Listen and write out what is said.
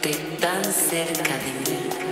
Tan cerca de mí.